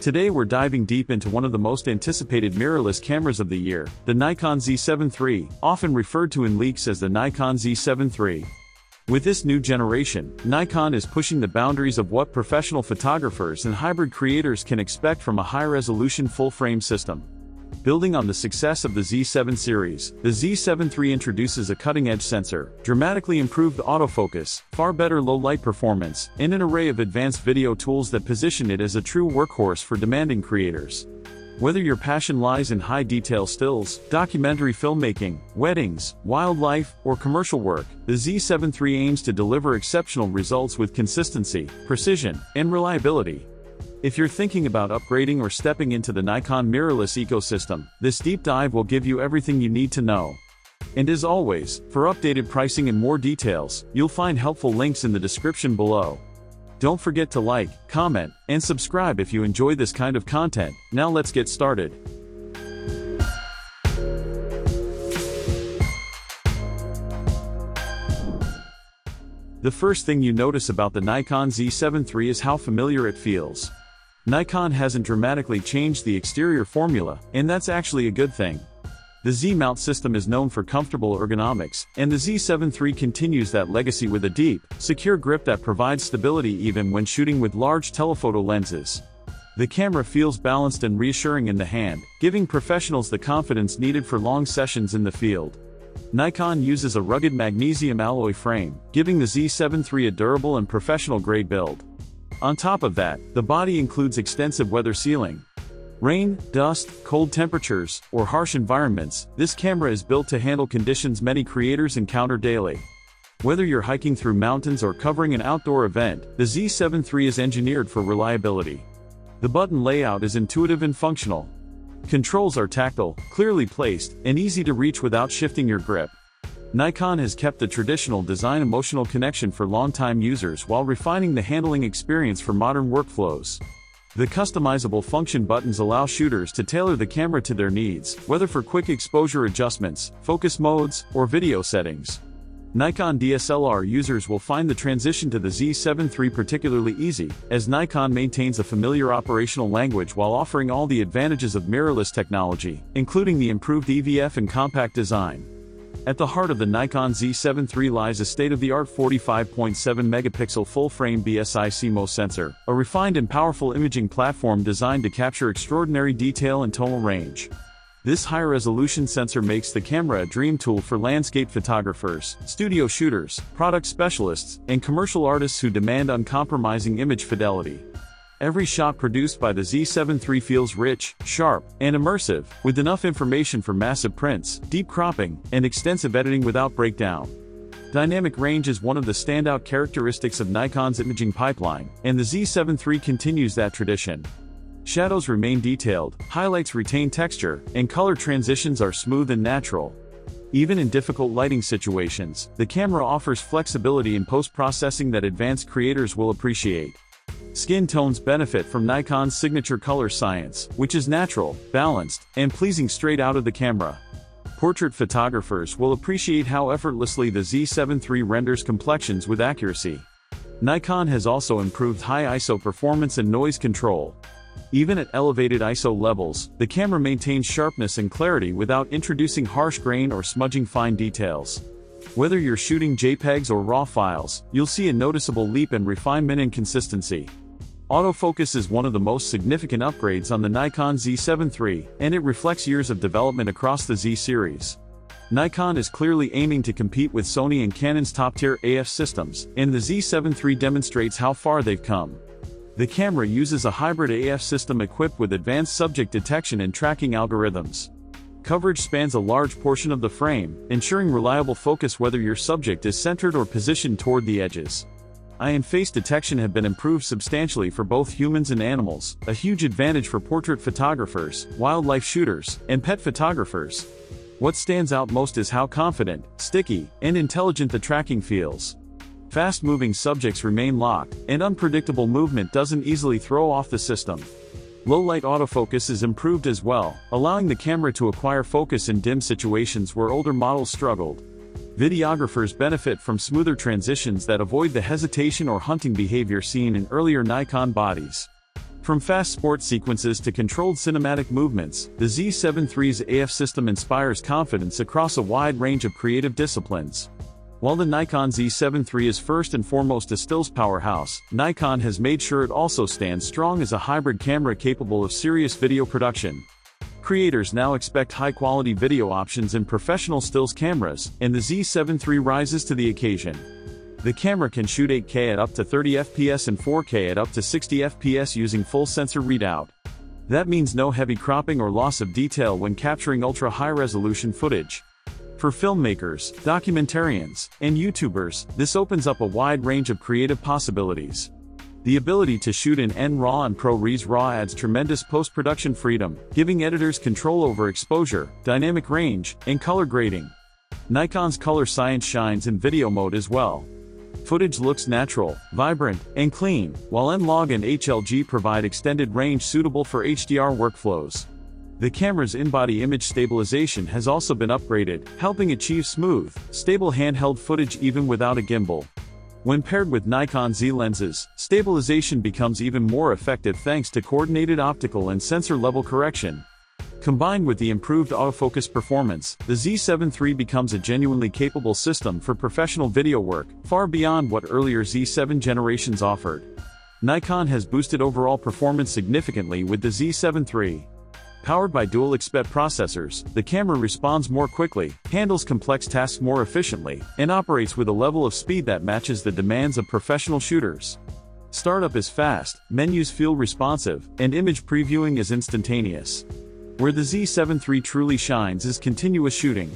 Today we're diving deep into one of the most anticipated mirrorless cameras of the year, the Nikon Z7 III, often referred to in leaks as the Nikon Z7 III. With this new generation, Nikon is pushing the boundaries of what professional photographers and hybrid creators can expect from a high-resolution full-frame system. Building on the success of the Z7 series, the Z7 III introduces a cutting-edge sensor, dramatically improved autofocus, far better low-light performance, and an array of advanced video tools that position it as a true workhorse for demanding creators. Whether your passion lies in high-detail stills, documentary filmmaking, weddings, wildlife, or commercial work, the Z7 III aims to deliver exceptional results with consistency, precision, and reliability. If you're thinking about upgrading or stepping into the Nikon mirrorless ecosystem, this deep dive will give you everything you need to know. And as always, for updated pricing and more details, you'll find helpful links in the description below. Don't forget to like, comment, and subscribe if you enjoy this kind of content. Now let's get started. The first thing you notice about the Nikon Z7 III is how familiar it feels. Nikon hasn't dramatically changed the exterior formula, and that's actually a good thing. The Z-mount system is known for comfortable ergonomics, and the Z7 III continues that legacy with a deep, secure grip that provides stability even when shooting with large telephoto lenses. The camera feels balanced and reassuring in the hand, giving professionals the confidence needed for long sessions in the field. Nikon uses a rugged magnesium alloy frame, giving the Z7 III a durable and professional-grade build. On top of that, the body includes extensive weather sealing. Rain, dust, cold temperatures, or harsh environments, this camera is built to handle conditions many creators encounter daily. Whether you're hiking through mountains or covering an outdoor event, the Z7 III is engineered for reliability. The button layout is intuitive and functional. Controls are tactile, clearly placed, and easy to reach without shifting your grip. Nikon has kept the traditional design emotional connection for longtime users while refining the handling experience for modern workflows. The customizable function buttons allow shooters to tailor the camera to their needs, whether for quick exposure adjustments, focus modes, or video settings. Nikon DSLR users will find the transition to the Z7 III particularly easy, as Nikon maintains a familiar operational language while offering all the advantages of mirrorless technology, including the improved EVF and compact design. At the heart of the Nikon Z7 III lies a state-of-the-art 45.7-megapixel full-frame BSI CMOS sensor, a refined and powerful imaging platform designed to capture extraordinary detail and tonal range. This high-resolution sensor makes the camera a dream tool for landscape photographers, studio shooters, product specialists, and commercial artists who demand uncompromising image fidelity. Every shot produced by the Z7 III feels rich, sharp, and immersive, with enough information for massive prints, deep cropping, and extensive editing without breakdown. Dynamic range is one of the standout characteristics of Nikon's imaging pipeline, and the Z7 III continues that tradition. Shadows remain detailed, highlights retain texture, and color transitions are smooth and natural. Even in difficult lighting situations, the camera offers flexibility in post-processing that advanced creators will appreciate. Skin tones benefit from Nikon's signature color science, which is natural, balanced, and pleasing straight out of the camera. Portrait photographers will appreciate how effortlessly the Z7 III renders complexions with accuracy. Nikon has also improved high ISO performance and noise control. Even at elevated ISO levels, the camera maintains sharpness and clarity without introducing harsh grain or smudging fine details. Whether you're shooting JPEGs or RAW files, you'll see a noticeable leap in refinement and consistency. Autofocus is one of the most significant upgrades on the Nikon Z7 III, and it reflects years of development across the Z series. Nikon is clearly aiming to compete with Sony and Canon's top-tier AF systems, and the Z7 III demonstrates how far they've come. The camera uses a hybrid AF system equipped with advanced subject detection and tracking algorithms. Coverage spans a large portion of the frame, ensuring reliable focus whether your subject is centered or positioned toward the edges. Eye and face detection have been improved substantially for both humans and animals, a huge advantage for portrait photographers, wildlife shooters, and pet photographers. What stands out most is how confident, sticky, and intelligent the tracking feels. Fast-moving subjects remain locked, and unpredictable movement doesn't easily throw off the system. Low-light autofocus is improved as well, allowing the camera to acquire focus in dim situations where older models struggled. Videographers benefit from smoother transitions that avoid the hesitation or hunting behavior seen in earlier Nikon bodies. From fast sports sequences to controlled cinematic movements, the Z7 III's AF system inspires confidence across a wide range of creative disciplines. While the Nikon Z7 III is first and foremost a stills powerhouse, Nikon has made sure it also stands strong as a hybrid camera capable of serious video production. Creators now expect high-quality video options in professional stills cameras, and the Z7 III rises to the occasion. The camera can shoot 8K at up to 30 FPS and 4K at up to 60 FPS using full sensor readout. That means no heavy cropping or loss of detail when capturing ultra-high-resolution footage. For filmmakers, documentarians, and YouTubers, this opens up a wide range of creative possibilities. The ability to shoot in N-RAW and ProRes RAW adds tremendous post-production freedom, giving editors control over exposure, dynamic range, and color grading. Nikon's color science shines in video mode as well. Footage looks natural, vibrant, and clean, while N-Log and HLG provide extended range suitable for HDR workflows. The camera's in-body image stabilization has also been upgraded, helping achieve smooth, stable handheld footage even without a gimbal. When paired with Nikon Z lenses, stabilization becomes even more effective thanks to coordinated optical and sensor level correction. Combined with the improved autofocus performance, the Z7 III becomes a genuinely capable system for professional video work, far beyond what earlier Z7 generations offered. Nikon has boosted overall performance significantly with the Z7 III. Powered by dual EXPEED processors, the camera responds more quickly, handles complex tasks more efficiently, and operates with a level of speed that matches the demands of professional shooters. Startup is fast, menus feel responsive, and image previewing is instantaneous. Where the Z7 III truly shines is continuous shooting,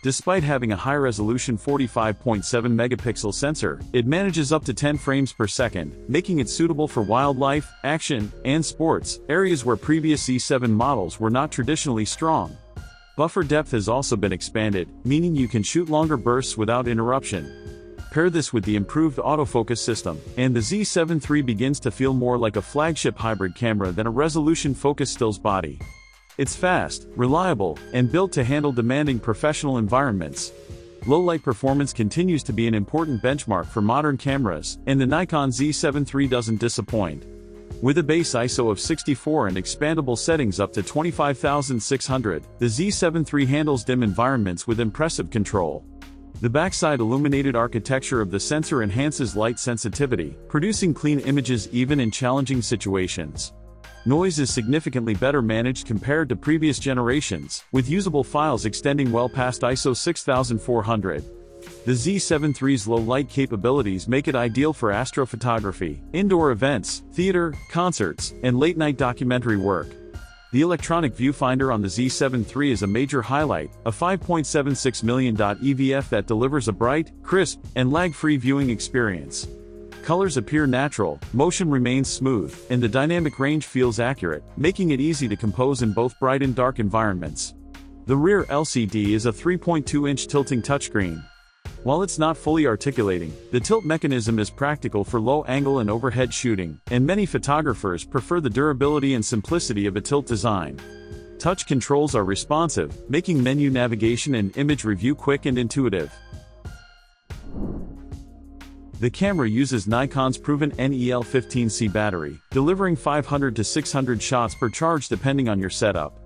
Despite having a high-resolution 45.7 megapixel sensor, it manages up to 10 frames per second, making it suitable for wildlife, action, and sports, areas where previous Z7 models were not traditionally strong. Buffer depth has also been expanded, meaning you can shoot longer bursts without interruption. Pair this with the improved autofocus system, and the Z7 III begins to feel more like a flagship hybrid camera than a resolution-focused stills body. It's fast, reliable, and built to handle demanding professional environments. Low light performance continues to be an important benchmark for modern cameras, and the Nikon Z7 III doesn't disappoint. With a base ISO of 64 and expandable settings up to 25600, the Z7 III handles dim environments with impressive control. The backside illuminated architecture of the sensor enhances light sensitivity, producing clean images even in challenging situations. Noise is significantly better managed compared to previous generations, with usable files extending well past ISO 6400. The Z7 III's low light capabilities make it ideal for astrophotography, indoor events, theater, concerts, and late-night documentary work. The electronic viewfinder on the Z7 III is a major highlight, a 5.76 million EVF that delivers a bright, crisp, and lag-free viewing experience. Colors appear natural, motion remains smooth, and the dynamic range feels accurate, making it easy to compose in both bright and dark environments. The rear LCD is a 3.2-inch tilting touchscreen. While it's not fully articulating, the tilt mechanism is practical for low-angle and overhead shooting, and many photographers prefer the durability and simplicity of a tilt design. Touch controls are responsive, making menu navigation and image review quick and intuitive. The camera uses Nikon's proven EN-EL15c battery, delivering 500 to 600 shots per charge depending on your setup.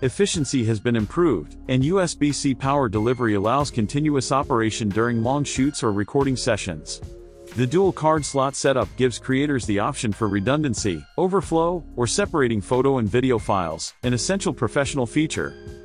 Efficiency has been improved, and USB-C power delivery allows continuous operation during long shoots or recording sessions. The dual card slot setup gives creators the option for redundancy, overflow, or separating photo and video files, an essential professional feature.